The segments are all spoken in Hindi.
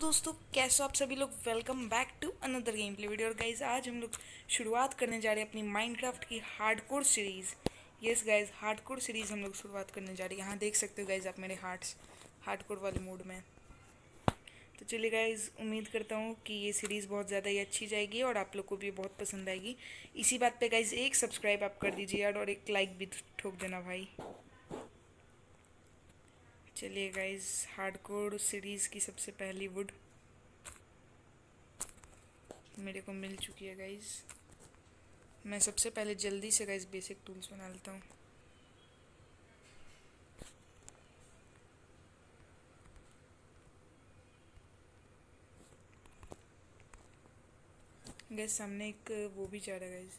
दोस्तों, कैसे हो आप सभी लोग? Welcome back to another game play video और गाइज़ आज हम लोग शुरुआत करने जा रहे हैं अपनी माइनक्राफ्ट की hardcore series yes guys hardcore series हम लोग शुरुआत करने जा रहे हैं। यहाँ देख सकते हो गाइज़ आप मेरे हार्ट्स हार्डकोर वाले मूड में। तो चलिए गाइज़ उम्मीद करता हूँ कि ये सीरीज़ बहुत ज़्यादा ही अच्छी जाएगी और आप लोग को भी बहुत पसंद आएगी। इसी बात पर गाइज़ एक सब्सक्राइब आप कर दीजिए यार और एक लाइक भी ठोक देना भाई। चलिए गाइस हार्डकोर सीरीज़ की सबसे पहली वुड मेरे को मिल चुकी है गाइज़ मैं सबसे पहले जल्दी से गाइज़ बेसिक टूल्स बना लेता हूँ। गैस सामने एक वो भी जा रहा है गाइस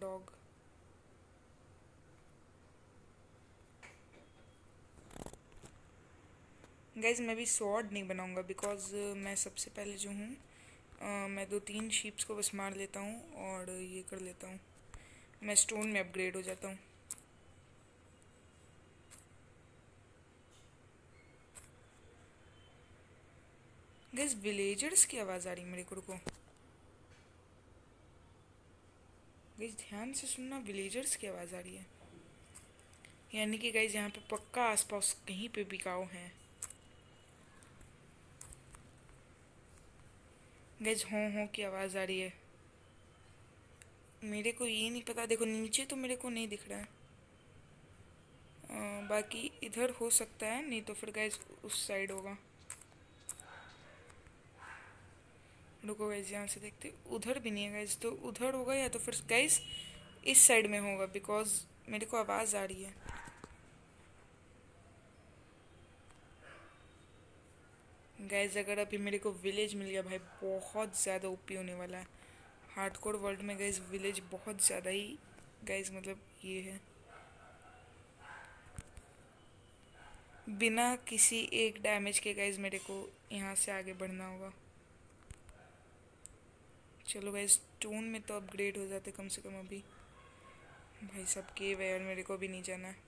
डॉग गैस मैं भी स्वॉर्ड नहीं बनाऊँगा बिकॉज़ uh, मैं सबसे पहले जो हूँ uh, मैं दो तीन शीप्स को बस मार लेता हूँ और ये कर लेता हूँ। मैं स्टोन में अपग्रेड हो जाता हूँ। गैस विलेजर्स की आवाज़ आ रही मेरे को। गैस ध्यान से सुनना विलेजर्स की आवाज़ आ रही है। यानी कि गैस यहाँ पे पक्का आसपास कहीं पे बिकाऊ हैं। गैज हों हों की आवाज़ आ रही है। मेरे को ये नहीं पता। देखो नीचे तो मेरे को नहीं दिख रहा है। आ, बाकी इधर हो सकता है नहीं तो फिर गैस उस साइड होगा। रुको गैस यहाँ से देखते उधर भी नहीं है गैस तो उधर होगा या तो फिर गैस इस साइड में होगा बिकॉज़ मेरे को आवाज़ आ रही है। गैस अगर अभी मेरे को विलेज मिल गया भाई, बहुत ज़्यादा ओपी होने वाला है। हार्डकोर वर्ल्ड में गैस विलेज बहुत ज़्यादा ही गैस मतलब ये है। बिना किसी एक डैमेज के गैस मेरे को यहाँ से आगे बढ़ना होगा। चलो गैस टोन में तो अपग्रेड हो जाते कम से कम अभी। भाई, सब के और मेरे को भी नहीं जाना है।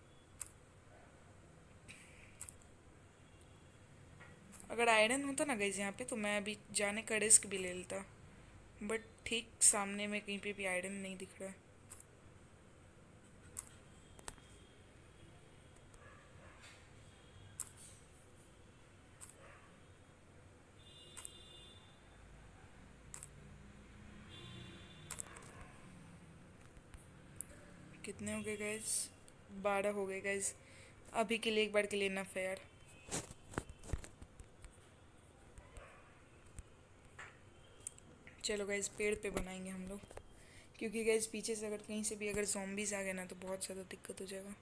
अगर आयरन होता ना गई यहाँ पे तो मैं अभी जाने का रिस्क भी ले लेता। बट ठीक, सामने में कहीं पे भी आयरन नहीं दिख रहा कितने हो गए गैस बारह हो गए गैस अभी के लिए, एक बार के लिए इनफ है यार। चलो गैस पेड़ पे बनाएँगे हम लोग। क्योंकि गैस पीछे से अगर कहीं से भी अगर जॉम्बीज आ गए ना तो बहुत ज़्यादा दिक्कत हो जाएगा।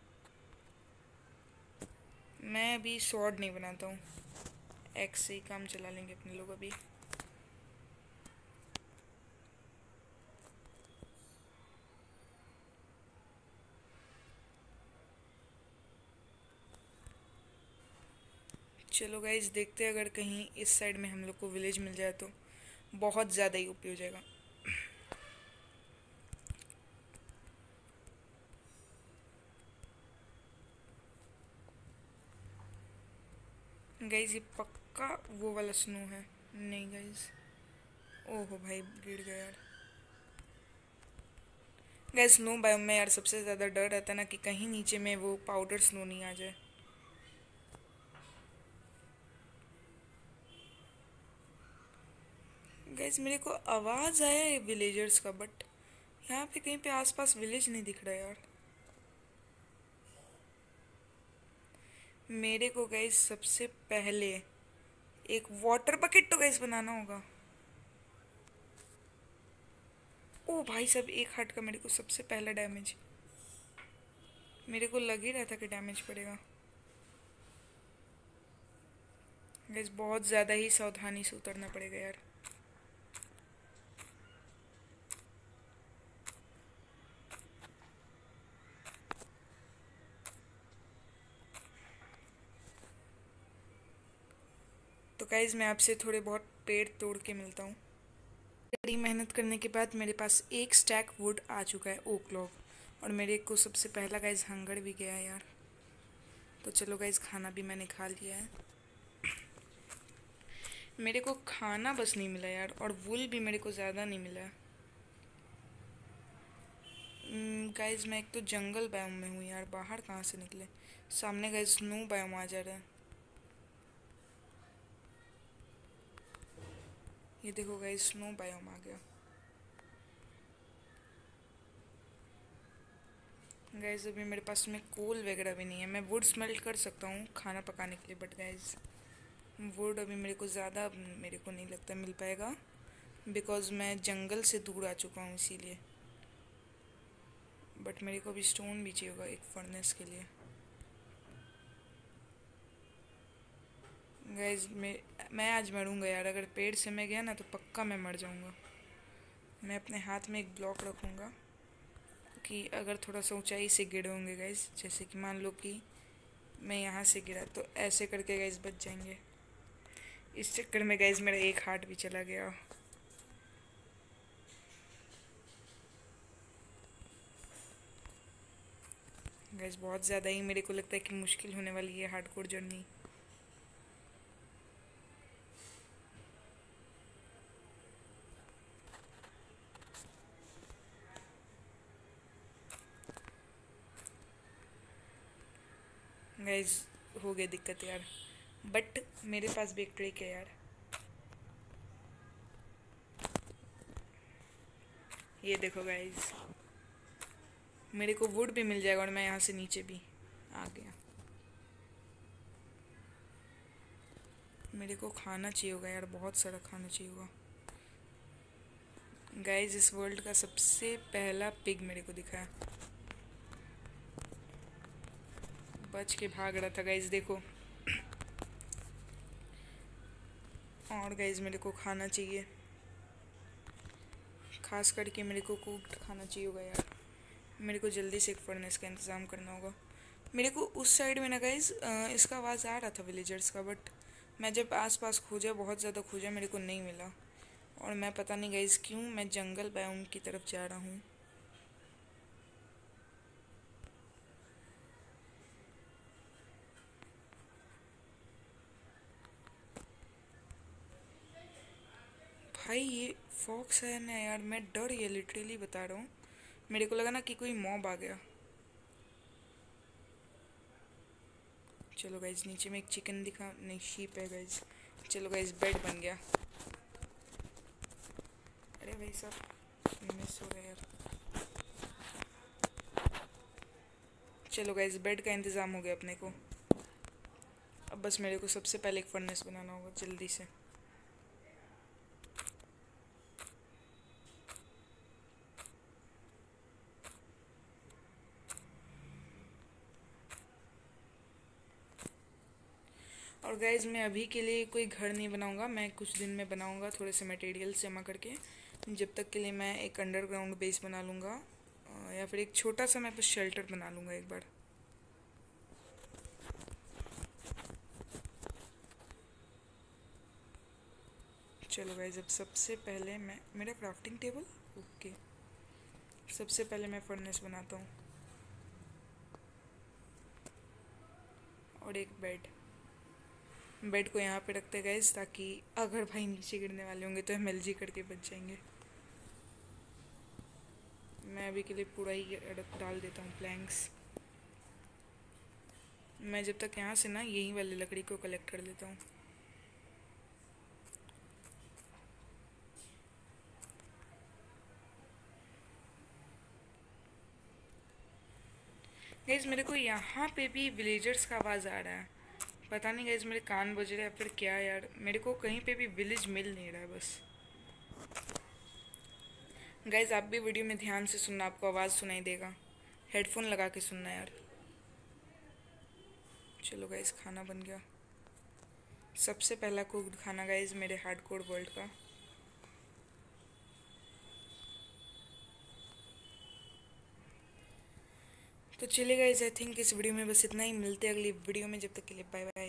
मैं अभी शॉर्ट नहीं बनाता हूँ। एक्स से ही काम चला लेंगे अपने लोग अभी। चलो गाइज़ देखते हैं अगर कहीं इस साइड में हम लोग को विलेज मिल जाए तो। बहुत ज़्यादा ही उपयोग हो जाएगा। गाइज़ ये पक्का वो वाला स्नो है? नहीं गाइज़ ओहो भाई, गिर गया यार। गैस स्नो बायो में यार सबसे ज़्यादा डर रहता है ना कि कहीं नीचे में वो पाउडर स्नो नहीं आ जाए। गैस मेरे को आवाज़ आया है विलेजर्स का बट यहाँ पे कहीं पे आसपास विलेज नहीं दिख रहा यार। मेरे को गैस सबसे पहले एक वाटर बकेट तो गैस बनाना होगा। ओ भाई सब एक हार्ट का मेरे को सबसे पहला डैमेज मेरे को लग ही रहा था कि डैमेज पड़ेगा। गैस बहुत ज़्यादा ही सावधानी से उतरना पड़ेगा यार। तो गाइज़ मैं आपसे थोड़े बहुत पेड़ तोड़ के मिलता हूँ। बड़ी मेहनत करने के बाद मेरे पास एक स्टैक वुड आ चुका है ओक लॉग और मेरे को सबसे पहला गाइज़ हंगर भी गया यार। तो चलो गाइज़ खाना भी मैंने खा लिया है। मेरे को खाना बस नहीं मिला यार और वुल भी मेरे को ज़्यादा नहीं मिला। गाइज़ hmm, मैं एक तो जंगल बायोम में हूँ यार बाहर कहाँ से निकले? सामने गाइज़ स्नो बायोम आ जा रहा है। ये देखो गाइज़ स्नो बायोम आ गया। गैस अभी मेरे पास में कोल वगैरह भी नहीं है। मैं वुड स्मेल्ट कर सकता हूँ खाना पकाने के लिए बट गैस वुड अभी मेरे को ज़्यादा, मेरे को नहीं लगता मिल पाएगा बिकॉज़ मैं जंगल से दूर आ चुका हूँ इसीलिए। बट मेरे को अभी स्टोन भी चाहिए होगा एक फर्नेस के लिए। गाइज़ मैं मैं आज मरूँगा यार। अगर पेड़ से मैं गया ना तो पक्का मैं मर जाऊँगा। मैं अपने हाथ में एक ब्लॉक रखूँगा कि अगर थोड़ा सा ऊंचाई से गिरे होंगे गाइज़ जैसे कि मान लो कि मैं यहाँ से गिरा तो ऐसे करके गैस बच जाएँगे। इस चक्कर में गैस मेरा एक हार्ट भी चला गया। गैस बहुत ज़्यादा ही मेरे को लगता है कि मुश्किल होने वाली है हार्डकोर जर्नी गैस हो गई दिक्कत यार। बट मेरे पास भी एक ट्रिक है यार। ये देखो गाइज़ मेरे को वुड भी मिल जाएगा और मैं यहाँ से नीचे भी आ गया। मेरे को खाना चाहिए होगा यार, बहुत सारा खाना चाहिए होगा। गाइज़ इस वर्ल्ड का सबसे पहला पिग मेरे को दिखा। है बच के भाग रहा था गाइज़ देखो। और गाइज़ मेरे को खाना चाहिए। खास करके मेरे को कुक्ड खाना चाहिए होगा, यार। मेरे को जल्दी से एक फर्नेस का इंतज़ाम करना होगा। मेरे को उस साइड में ना गाइज़ इसका आवाज़ आ रहा था विलेजर्स का बट मैं जब आस पास खोजा, बहुत ज़्यादा खोजा, मेरे को नहीं मिला। और मैं पता नहीं गाइज़ क्यों मैं जंगल बायोम की तरफ़ जा रहा हूँ। भाई, ये फॉक्स है ना यार, मैं डर ये लिटरली बता रहा हूँ। मेरे को लगा ना कि कोई मॉब आ गया। चलो गाइज़ नीचे में एक चिकन दिखा, नहीं शीप है गाइज़ चलो गाइज़ बेड बन गया। अरे भाई साहब मिस हो गया यार। चलो गाइज़ बेड का इंतज़ाम हो गया अपने को। अब बस मेरे को सबसे पहले एक फर्नेस बनाना होगा, जल्दी से। और गाइज़ मैं अभी के लिए कोई घर नहीं बनाऊँगा, मैं कुछ दिन में बनाऊँगा, थोड़े से मटेरियल्स जमा करके। जब तक के लिए मैं एक अंडरग्राउंड बेस बना लूँगा या फिर एक छोटा सा मैं बस शेल्टर बना लूँगा एक बार। चलो गाइज़ अब सबसे पहले मैं, मेरा क्राफ्टिंग टेबल ओके सबसे पहले मैं फर्नेस बनाता हूँ। और एक बेड बेड को यहाँ पे रखते गए ताकि अगर भाई नीचे गिरने वाले होंगे तो एम करके बच जाएँगे। मैं अभी के लिए पूरा ही डाल देता हूँ प्लैंक्स मैं जब तक यहाँ से ना यही वाली लकड़ी को कलेक्ट कर लेता हूँ। गैस मेरे को यहाँ पे भी विलेजर्स का आवाज़ आ रहा है। पता नहीं गाइज़ मेरे कान बज रहे हैं, फिर क्या यार? मेरे को कहीं पे भी विलेज मिल नहीं रहा है बस। गाइज़ आप भी वीडियो में ध्यान से सुनना, आपको आवाज़ सुनाई देगा। हेडफोन लगा के सुनना यार। चलो गाइज़ खाना बन गया। सबसे पहला कुक खाना गाइज़ मेरे हार्ड कोड वर्ल्ड का। तो चलिए गाइज़ आई थिंक इस वीडियो में बस इतना ही। मिलते हैं अगली वीडियो में, जब तक के लिए बाय बाय